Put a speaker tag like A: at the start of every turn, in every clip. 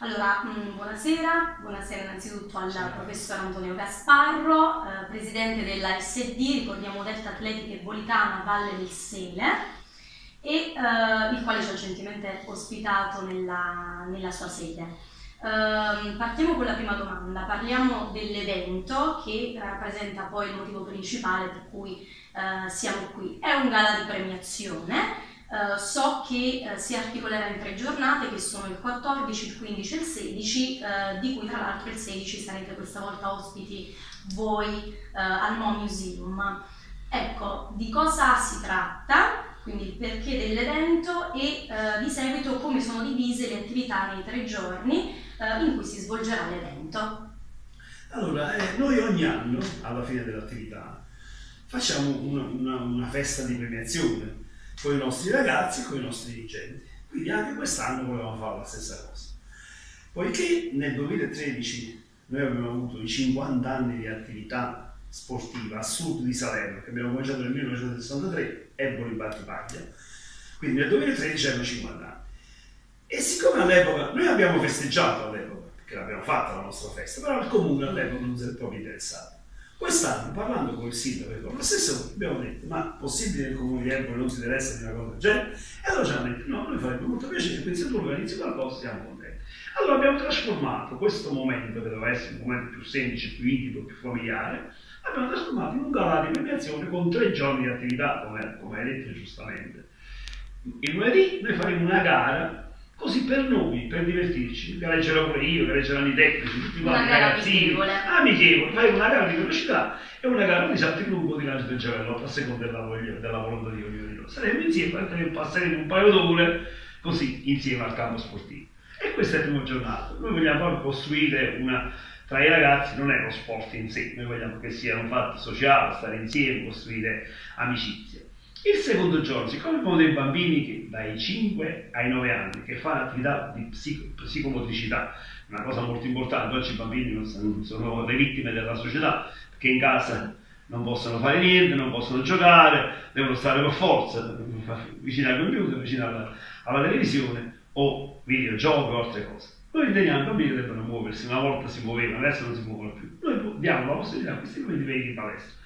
A: Allora, mh, buonasera, buonasera innanzitutto al professor Antonio Gasparro, eh, presidente della SD, ricordiamo Delta Atletica e Bolitana Valle del Sele, e eh, il quale ci ha gentilmente ospitato nella, nella sua sede. Uh, partiamo con la prima domanda, parliamo dell'evento che rappresenta poi il motivo principale per cui uh, siamo qui. È un gala di premiazione Uh, so che uh, si articolerà in tre giornate che sono il 14, il 15 e il 16, uh, di cui tra l'altro il 16 sarete questa volta ospiti voi al Mo Museum. Ecco, di cosa si tratta, quindi il perché dell'evento e di seguito come sono divise le attività nei tre giorni in cui si svolgerà l'evento.
B: Allora, eh, noi ogni anno, alla fine dell'attività, facciamo una, una, una festa di premiazione con i nostri ragazzi e con i nostri dirigenti. Quindi anche quest'anno volevamo fare la stessa cosa. Poiché nel 2013 noi abbiamo avuto i 50 anni di attività sportiva a sud di Salerno, che abbiamo cominciato nel 1963, Eboli Battipaglia, quindi nel 2013 erano 50 anni. E siccome all'epoca, noi abbiamo festeggiato all'epoca, perché l'abbiamo fatta la nostra festa, però il comune all'epoca non si è proprio interessato. Quest'anno, parlando con il sindaco con lo stesso, abbiamo detto, ma possibile che il comune di Empoli non si interessa di una cosa del genere? E allora ci hanno detto, no, noi farebbe molto piacere, quindi se tu organizzi qualcosa siamo contenti. Allora abbiamo trasformato questo momento, che doveva essere un momento più semplice, più intimo, più familiare, abbiamo trasformato in un galà di premiazione con tre giorni di attività, come, come hai detto giustamente. Il lunedì noi faremo una gara Così per noi, per divertirci, gareggerò pure io, gareggeranno i tecnici, tutti quanti, ragazzini, amichevole. amichevole, fai una gara di velocità e una gara di salto in lungo di lancio del giavello, a seconda della, voglia, della volontà di ognuno di noi. Saremo insieme, passeremo un paio d'ore così insieme al campo sportivo. E questa è la prima giornata. Noi vogliamo proprio costruire una, tra i ragazzi non è lo sport in sé, noi vogliamo che sia un fatto sociale, stare insieme, costruire amicizie. Il secondo giorno, siccome abbiamo dei bambini che dai 5 ai 9 anni che fanno attività di psico, psicomotricità, una cosa molto importante, oggi i bambini sono, sono le vittime della società, perché in casa non possono fare niente, non possono giocare, devono stare per forza vicino al computer, vicino alla, alla televisione o videogiochi o altre cose. Noi riteniamo i bambini debbano muoversi, una volta si muovevano, adesso non si muovono più. Noi diamo la possibilità a questi bambini di venire in palestra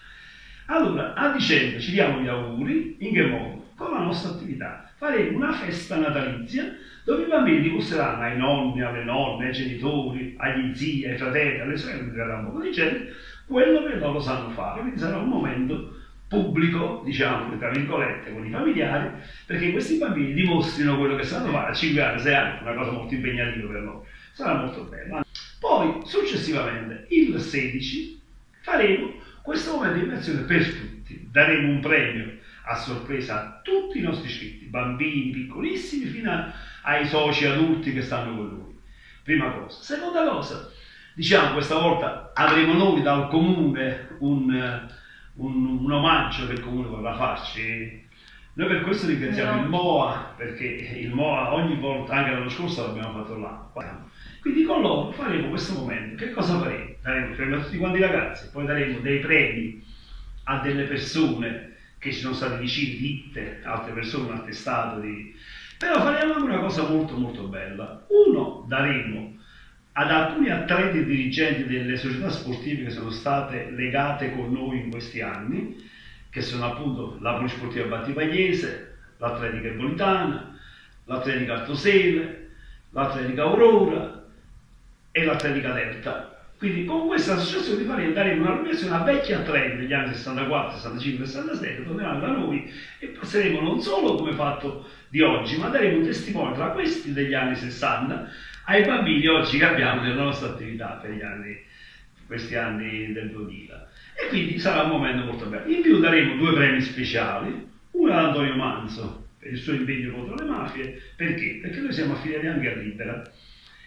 B: allora, a dicembre ci diamo gli auguri, in che modo? Con la nostra attività. Faremo una festa natalizia dove i bambini dimostreranno ai nonni, alle nonne, ai genitori, agli zii, ai fratelli, alle sorelle, verrà un po' di gente, quello che loro sanno fare. Quindi sarà un momento pubblico, diciamo, tra virgolette, con i familiari, perché questi bambini dimostrino quello che sanno fare a 5 anni, 6 anni, una cosa molto impegnativa per loro. Sarà molto bello. Poi, successivamente, il 16, faremo questo momento di immersione per tutti. Daremo un premio a sorpresa a tutti i nostri iscritti, bambini piccolissimi fino a, ai soci adulti che stanno con lui. Prima cosa. Seconda cosa, diciamo questa volta avremo noi dal comune un, un, un omaggio che il comune vorrà farci. Noi per questo ringraziamo il MOA, perché il MOA ogni volta, anche l'anno scorso l'abbiamo fatto là. Quindi con loro faremo questo momento. Che cosa faremo? Daremo il premio a tutti quanti i ragazzi, poi daremo dei premi a delle persone che ci sono state vicine, ditte, altre persone, un attestato di... Però faremo anche una cosa molto molto bella. Uno, daremo ad alcuni atleti e dirigenti delle società sportive che sono state legate con noi in questi anni, che sono appunto la Polisportiva Battipagliese, l'Atletica Erbolitana, l'Atletica Artosele, l'Atletica Aurora, e l'Atletica Delta. Quindi con questa associazione faremo, daremo una premiazione a vecchi atleti degli anni 64, 65 e 67, torneranno da noi e passeremo non solo come fatto di oggi, ma daremo un testimone tra questi degli anni 60 ai bambini oggi che abbiamo nella nostra attività per gli anni, questi anni del 2000. E quindi sarà un momento molto bello. In più daremo due premi speciali, uno ad Antonio Manzo per il suo impegno contro le mafie, perché? Perché noi siamo affiliati anche a Libera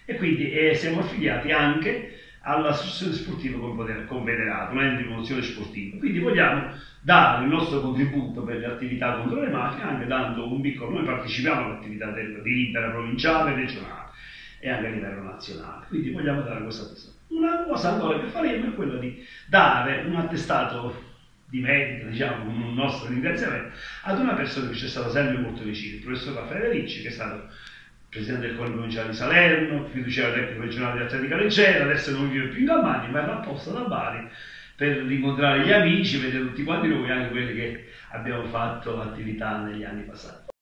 B: e quindi eh, siamo affiliati anche all'associazione sportiva confederata, un ente di promozione sportiva. Quindi vogliamo dare il nostro contributo per le attività contro le mafie, anche dando un piccolo, noi partecipiamo all'attività di libera provinciale, regionale e anche a livello nazionale. Quindi vogliamo dare questa attestato. Una cosa ancora che faremo è quella di dare un attestato di merito, diciamo, un nostro ringraziamento ad una persona che ci è stata sempre molto vicina, il professor Raffaele Ricci, che è stato presidente del Corpo Provinciale di Salerno, fiduciario tecnico regionale di Atletica Leggera, adesso non vive più in Campania, ma era apposta da Bari per rincontrare gli amici, vedere tutti quanti noi, anche quelli che abbiamo fatto attività negli anni passati.